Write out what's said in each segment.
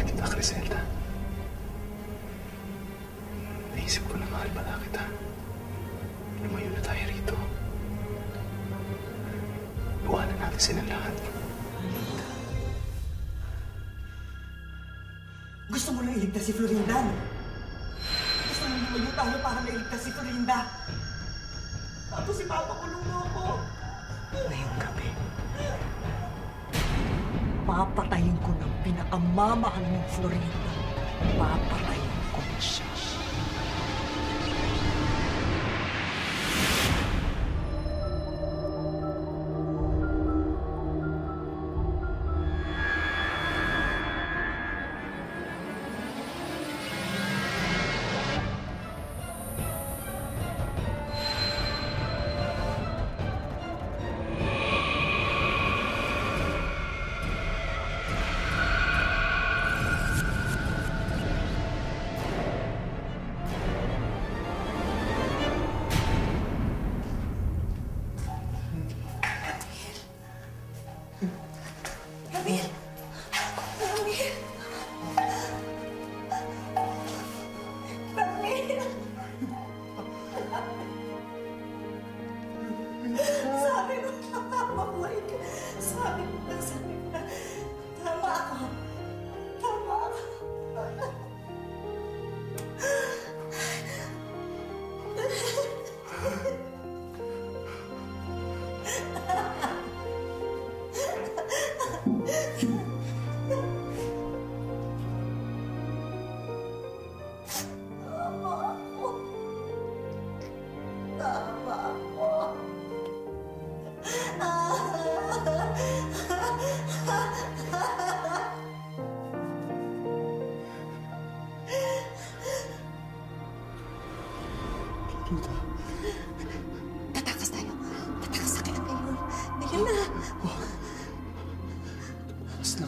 mahal kita, Criselda. Naisip ko na mahal pala kita. Lumayo na tayo rito. Iwanan natin silang lahat. Gusto mo na iligtas si Florinda, no? Gusto mo lumayo tayo para mailigtas si Florinda. Tapos si Papa kulong mo ako. Ngayong gabi, Papatayin ko ng pinakamamahal mong Florinda. Papatayin ko siya.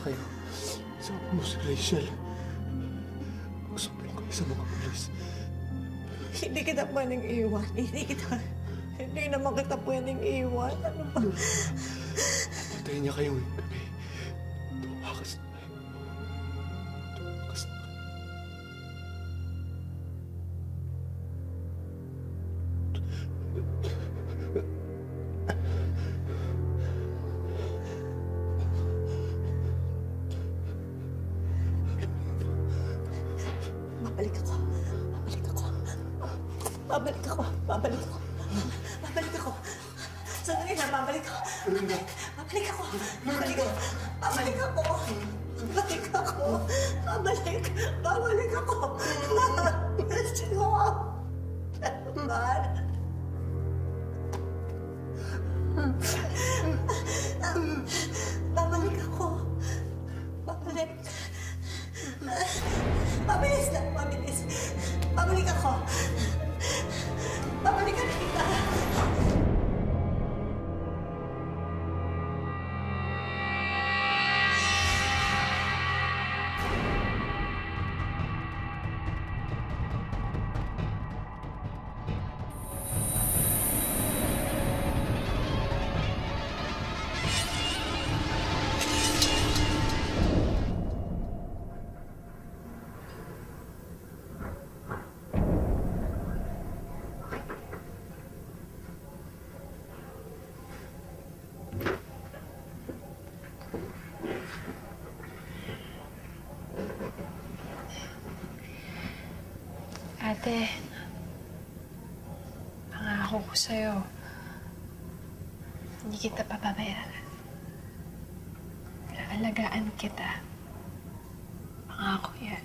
Kayo. Sabi mo si Rachel. Magsumbong kayo sa mga polis. Hindi kita pwedeng iwan. Hindi kita... Hindi naman kita pwedeng iwan. Ano ba? Patayin niya kayo ngayong babalik ako. Babalik ako. Babalik ako. Babalik ako. Babalik ako. Babalik. Babalik ako. Gusto ko. Ano Babalik ako. Babalik. Mabilis na, mabilis. Babalik ako. Babalik Ate, pangako ko sa'yo, hindi kita pababayaan. Alagaan kita. Pangako yan.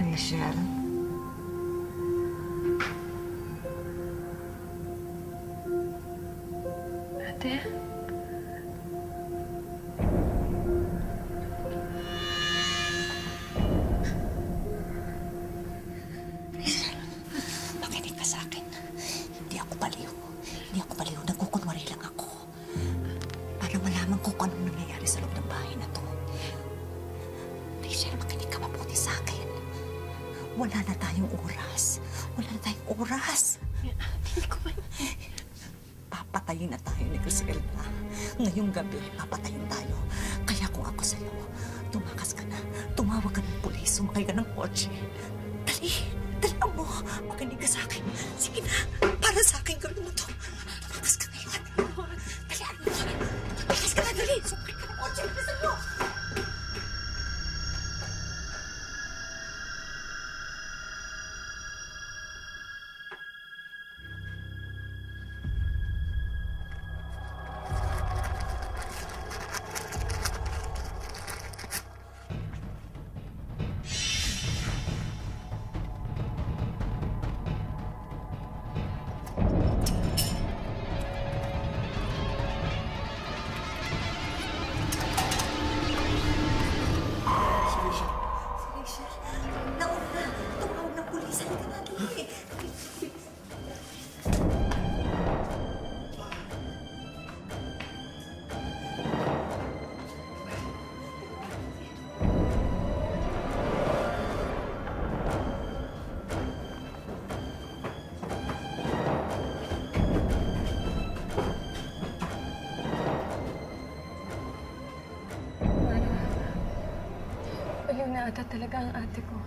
Rachel, oras. Hindi ko man... Papatayin na tayo ni Griselda. Ngayong gabi, papatayin tayo. Kaya kung ako sa'yo, tumakas ka na. Tumawag ka ng pulis. Sumakay ka ng kotse. Dali! Dali mo! Makinig ka sa akin. Sige na! Para sa akin gawin mo to. Tumakas ka ngayon. Ata talaga ang ate ko.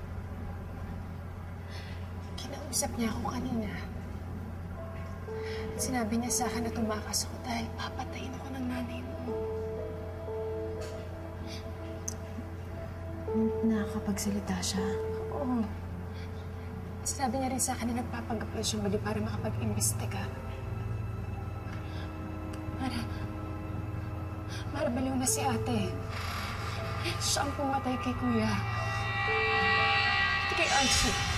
Kinausap niya ako kanina. Sinabi niya sa akin na tumakas ako dahil papatayin ako ng nanay mo. Nakakapagsalita siya. Oo. Sinabi niya rin sa akin na nagpapag-apply siyang bali para makapag-imbestiga. Mara, Mara, baliw na si ate. Siya ang pumatay kay kuya. Hindi kay Archie.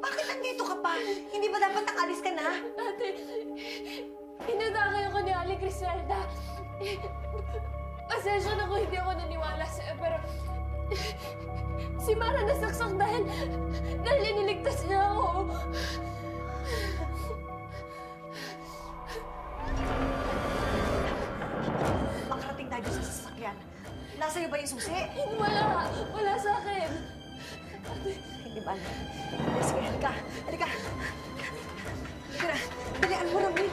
Bakit nandito ka pa? Hindi ba dapat nakalis ka na? Ate, inatake ako ni Ali Criselda. Pasensya na kung hindi ako naniwala sa'yo, pero... Si Mara nasaksak dahil... dahil iniligtas niya ako. Makarating tayo sa sasakyan. Nasa'yo ba yung susi? Wala! Wala sa akin! Hindi, sige, halika. Halika. Halika na. Dalian mo, Ramil. Mara!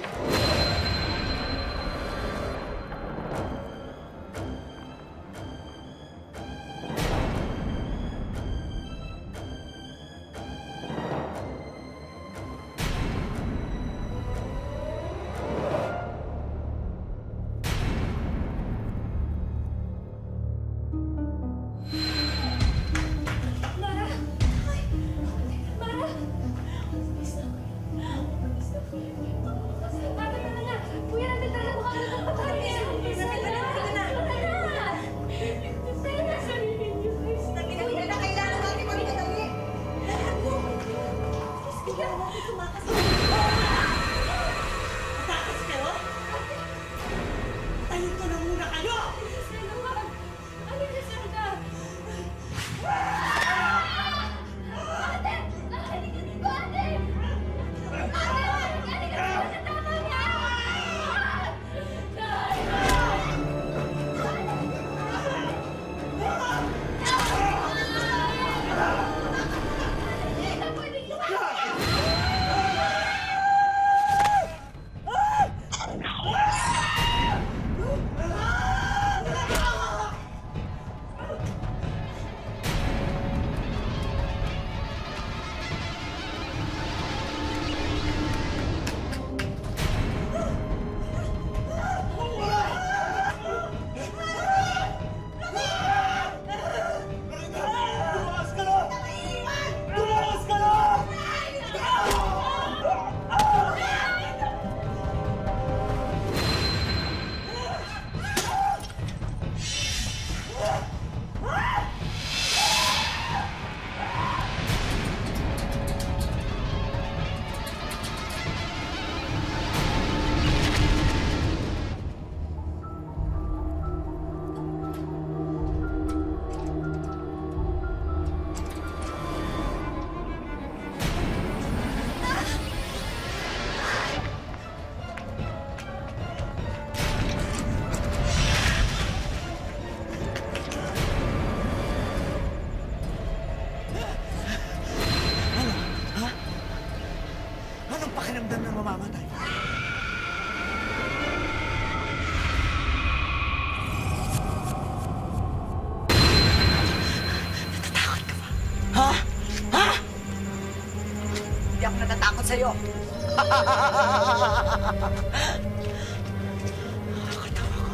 Nakakatawa ko.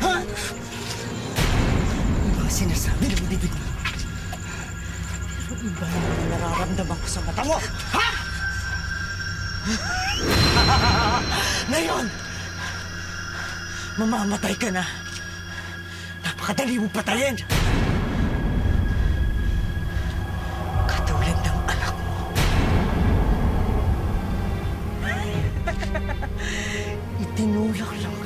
Ha? Ano ba sinasabi ng bibig mo? Pero iba ang nararamdaman ko sa mata mo. Ha? Ngayon, mamamatay ka na. Napakadali mo patayin. Katulad Itinulak lang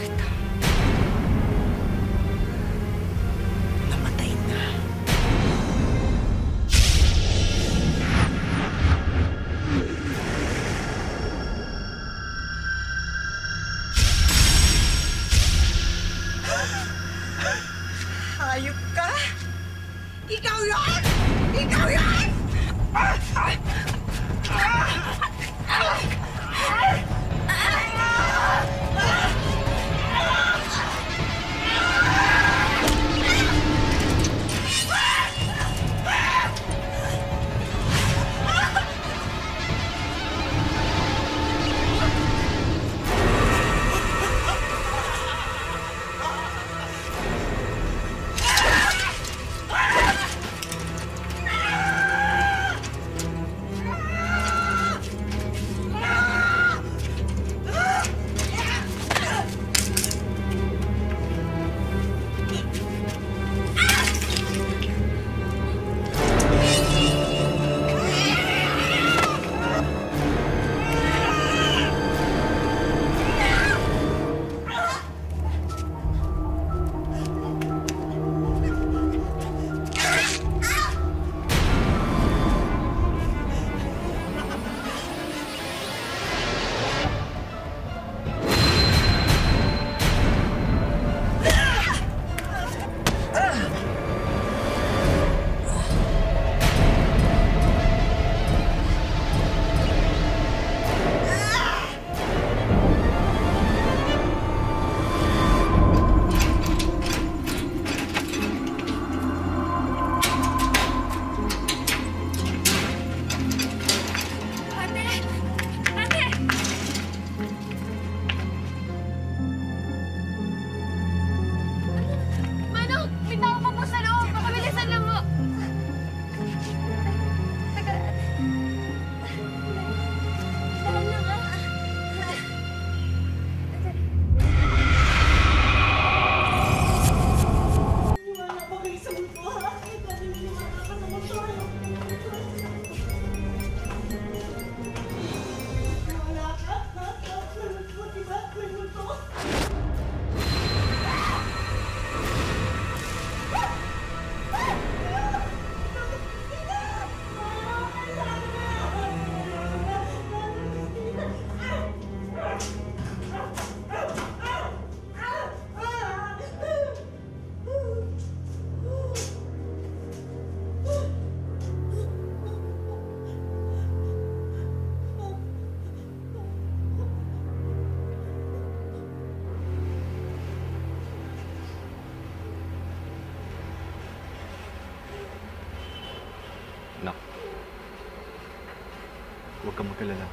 kang magkalala.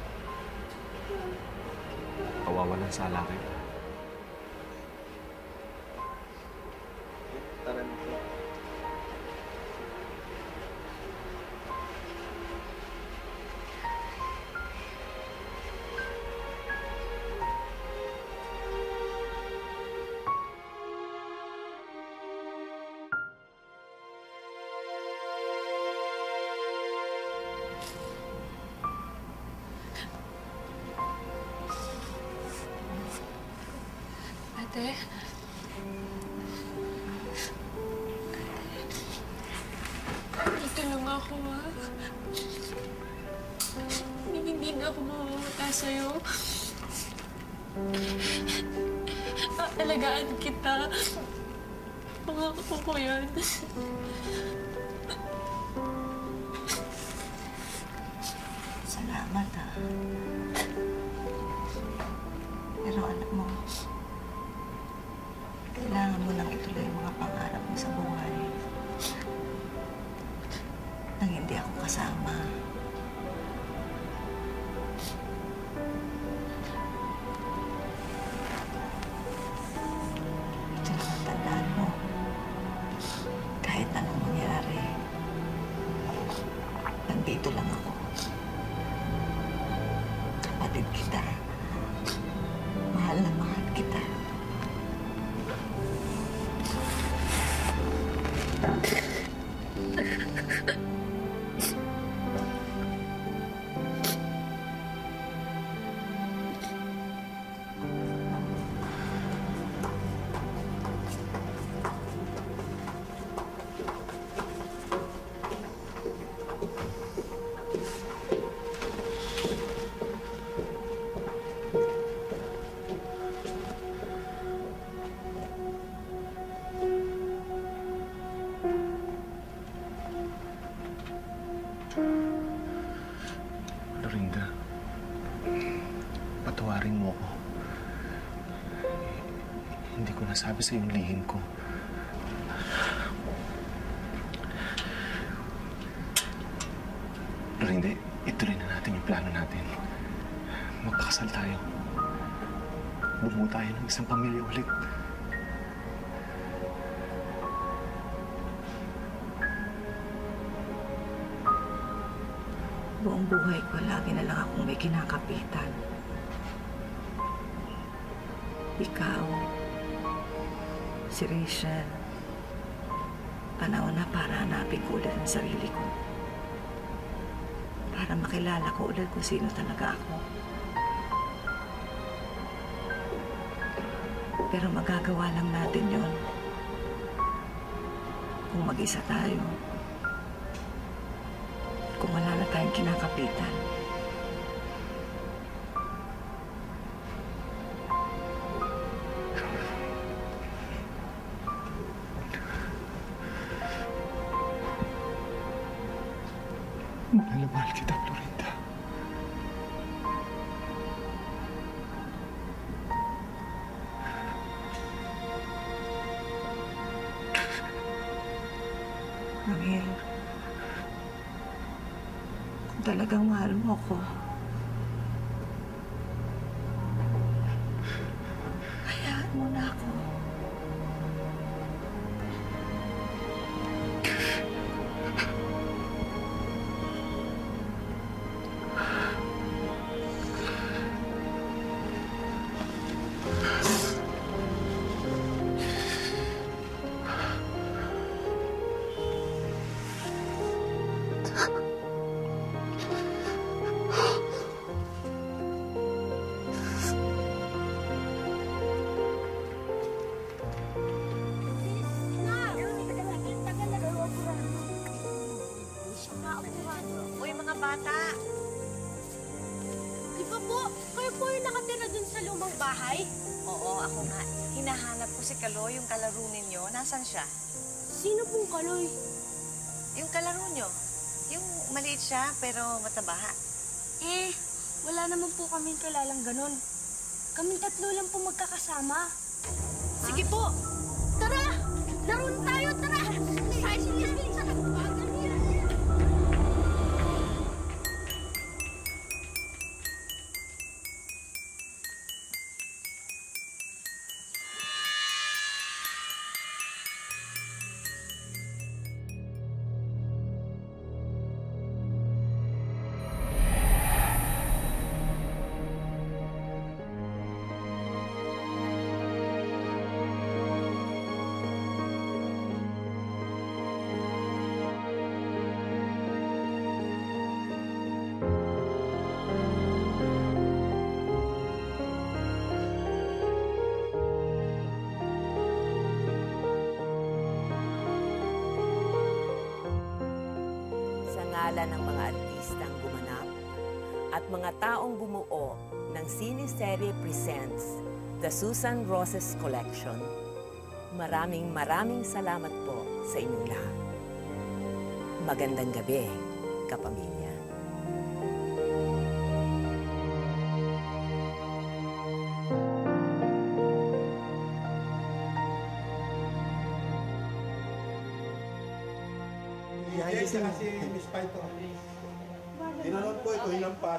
Kawawalan sa alaki. Ate? Mamamata sa'yo. Aalagaan kita. Pangako ko yan. Salamat, ha? Pero alam mo, kailangan mo nang ituloy ang mga pangarap mo sa buhay. Nang hindi ako kasama. Yeah. Hindi ko nasabi sa yung lihim ko. Pero hindi, ituloy na natin yung plano natin. Magpakasal tayo. Bumuo tayo ng isang pamilya ulit. Buong buhay ko, lagi na lang akong may kinakapitan. Ikaw, si Rachel, panahon na para hanapin ko ulit ang sarili ko. Para makilala ko ulit kung sino talaga ako. Pero magagawa lang natin yon kung mag-isa tayo kung wala na tayong kinakapitan. Ko, hayaan mo na ako. Bata! Di ba po, kayo po yung nakatira dun sa lumang bahay? Oo, ako nga. Hinahanap ko si Kaloy, yung kalaro ninyo. Nasaan siya? Sino pong kaloy? Yung kalaro nyo. Yung maliit siya, pero mataba. Eh, wala naman po kaming kilalang ganun. Kaming tatlo lang po magkakasama. Sige po, mga taong bumuo ng Siniserie Presents The Susan Roses Collection. Maraming maraming salamat po sa inyong lahat. Magandang gabi, kapamilya. Siya kasi Miss Python.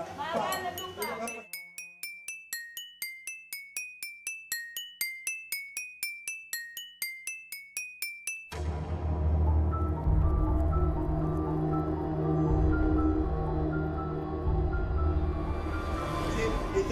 Tinanong po ito, hinampat. Pa! Kasi ito